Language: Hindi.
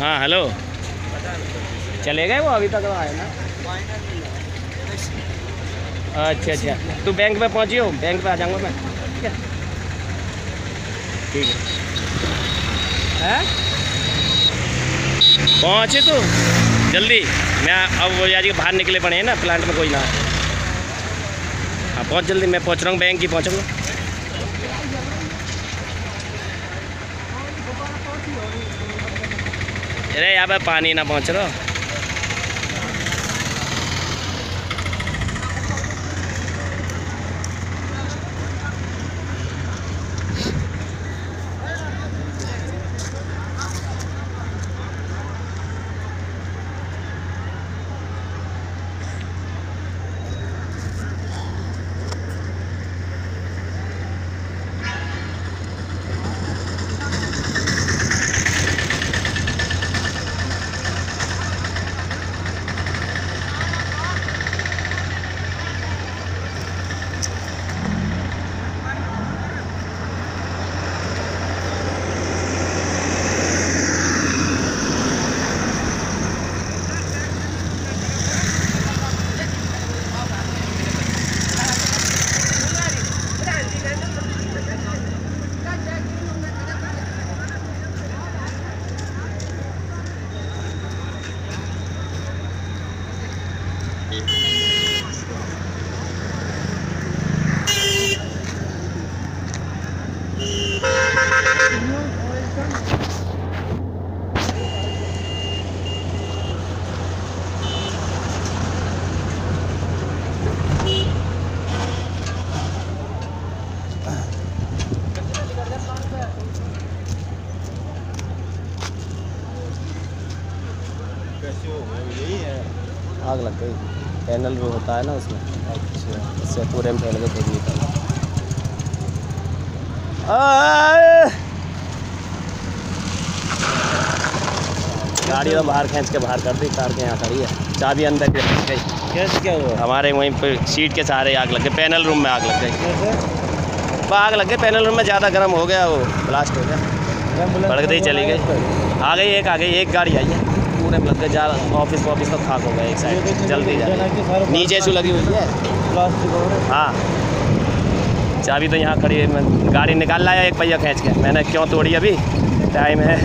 हाँ हेलो चले गए वो अभी तक? आए ना अच्छा अच्छा। तू बैंक में पहुँची हो? बैंक पे आ जाऊँगा मैं। ठीक है। ठीक है। हैं? पहुँचे तो। जल्दी। मैं अब वो यार बाहर निकले पड़े हैं ना प्लांट में कोई ना। है। हाँ पहुँच जल्दी। मैं पहुँच रहा हूँ बैंक ही पहुंचूँगा। अरे यहाँ पे पानी ना पहुँच रहा। आग लग गई। पैनल भी होता है ना उसमें। अच्छा। इससे पूरे में फैल गए थे निकल। गाड़ी तो बाहर खींच के बाहर कर दी कार के यहाँ खड़ी है। चाबी अंदर गई। कैसे क्या हुआ हमारे वहीं पे सीट के सहारे आग लग गई पैनल रूम में आग लग गई। आग लग गई पैनल रूम में ज़्यादा गर्म हो गया वो ब्लास्ट हो गया। भड़कते ही चली गई। आ गई एक आ गई एक गाड़ी आई है। पूरे मतलब जा ऑफ़िस वॉफिस तो खाक हो गया एक साइड जल्दी जा। नीचे से लगी हुई है। प्लास्टिक हाँ। चाबी तो यहाँ खड़ी है गाड़ी निकाल लाया, एक पहिया खींच के। मैंने क्यों तोड़ी अभी? टाइम है।